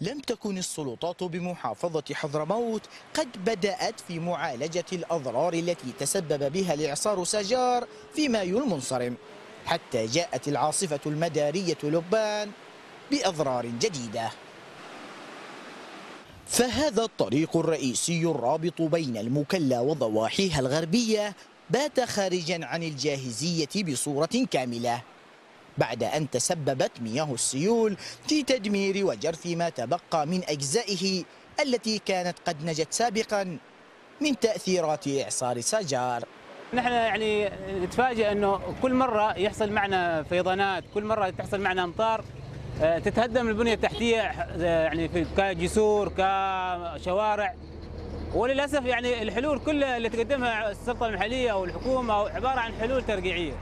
لم تكن السلطات بمحافظة حضرموت قد بدأت في معالجة الأضرار التي تسبب بها الإعصار سجار في مايو المنصرم حتى جاءت العاصفة المدارية لبان بأضرار جديدة. فهذا الطريق الرئيسي الرابط بين المكلا وضواحيها الغربية بات خارجا عن الجاهزية بصورة كاملة. بعد أن تسببت مياه السيول في تدمير وجرف ما تبقى من أجزائه التي كانت قد نجت سابقا من تأثيرات إعصار ساجار نحن يعني نتفاجئ أنه كل مرة يحصل معنا فيضانات، كل مرة تحصل معنا أمطار آه، تتهدم البنية التحتية آه، يعني كجسور كشوارع وللأسف يعني الحلول كلها اللي تقدمها السلطة المحلية أو الحكومة عبارة عن حلول ترقيعية.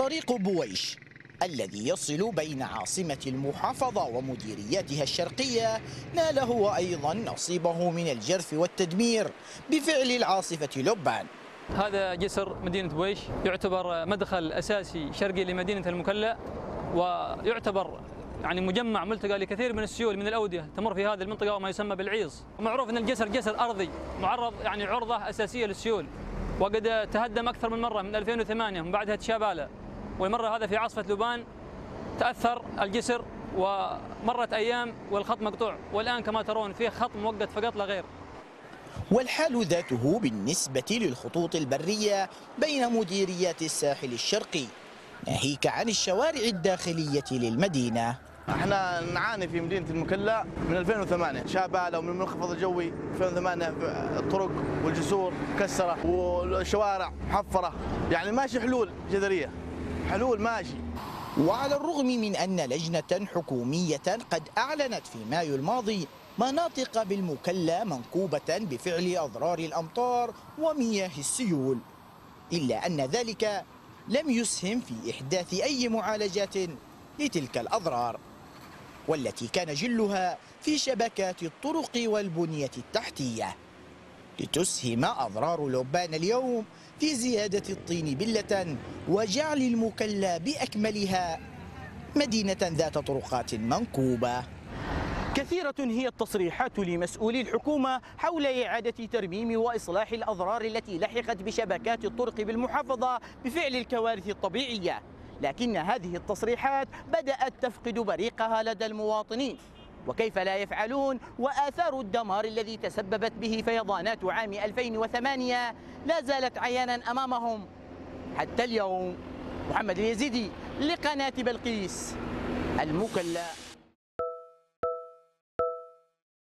طريق بويش الذي يصل بين عاصمة المحافظة ومديرياتها الشرقية نال هو أيضا نصيبه من الجرف والتدمير بفعل العاصفة لبان. هذا جسر مدينة بويش يعتبر مدخل أساسي شرقي لمدينة المكلا ويعتبر يعني مجمع ملتقى لكثير من السيول من الأودية تمر في هذه المنطقة وما يسمى بالعيص. ومعروف أن الجسر جسر أرضي معرض يعني عرضة أساسية للسيول وقد تهدم أكثر من مرة من 2008 من بعدها تشاباله والمرة هذا في عاصفة لبان تأثر الجسر ومرت أيام والخط مقطوع. والآن كما ترون فيه خط موقت فقط لا غير. والحال ذاته بالنسبة للخطوط البرية بين مديريات الساحل الشرقي. ناهيك عن الشوارع الداخلية للمدينة. إحنا نعاني في مدينة المكلا من 2008 شابالة ومن المنخفض الجوي 2008 الطرق والجسور مكسره والشوارع محفرة. يعني ماشي حلول جذريه حلول ماشي وعلى الرغم من أن لجنة حكومية قد أعلنت في مايو الماضي مناطق بالمكلا منكوبة بفعل أضرار الأمطار ومياه السيول إلا أن ذلك لم يسهم في إحداث أي معالجات لتلك الأضرار والتي كان جلها في شبكات الطرق والبنية التحتية. لتسهم أضرار لبان اليوم في زيادة الطين بلة وجعل المكلا بأكملها مدينة ذات طرقات منكوبة. كثيرة هي التصريحات لمسؤولي الحكومة حول إعادة ترميم وإصلاح الأضرار التي لحقت بشبكات الطرق بالمحافظة بفعل الكوارث الطبيعية. لكن هذه التصريحات بدأت تفقد بريقها لدى المواطنين. وكيف لا يفعلون؟ وآثار الدمار الذي تسببت به فيضانات عام 2008 لا زالت عيانا أمامهم. حتى اليوم محمد اليزيدي لقناة بلقيس المكلا